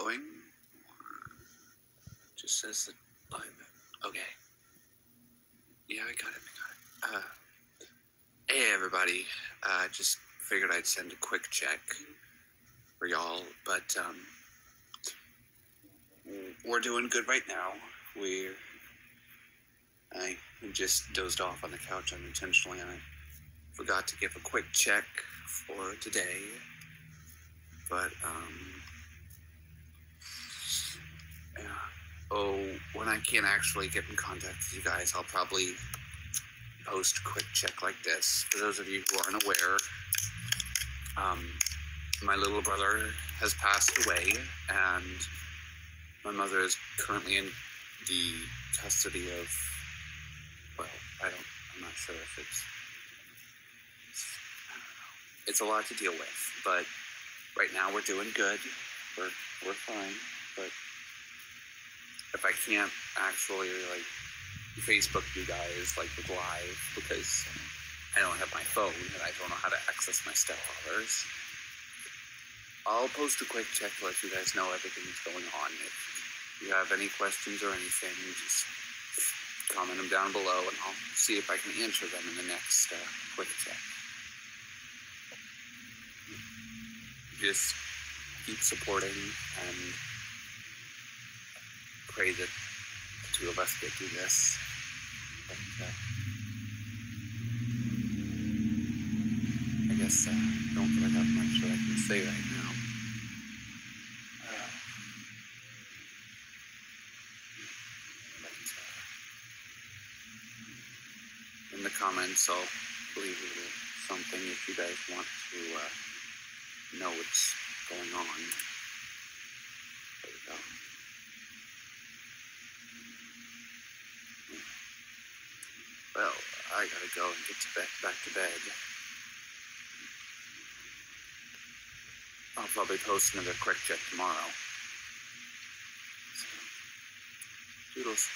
going? Just says the live. Okay. Yeah, I got it. I got it. Uh, hey, everybody. Uh, just figured I'd send a quick check for y'all, but um, we're doing good right now. We're I just dozed off on the couch unintentionally. And I forgot to give a quick check for today, but um, yeah. Oh, when I can't actually get in contact with you guys, I'll probably post a quick check like this. For those of you who aren't aware, um, my little brother has passed away, and my mother is currently in the custody of. Well, I don't. I'm not sure if it's. it's a lot to deal with, but right now we're doing good. We're we're fine, but if I can't actually like Facebook you guys like live because I don't have my phone and I don't know how to access my stepfather's. I'll post a quick check to let you guys know everything that's going on. If you have any questions or anything, just comment them down below and I'll see if I can answer them in the next uh, quick check. Just keep supporting and pray that the two of us get through this. But, uh, I guess uh, I don't really have much that I can say right now. Uh, but, uh, in the comments, I'll leave little something if you guys want to uh, know what's going on. But, um, Well, I gotta go and get to bed, back to bed. I'll probably post another quick check tomorrow. So, doodles.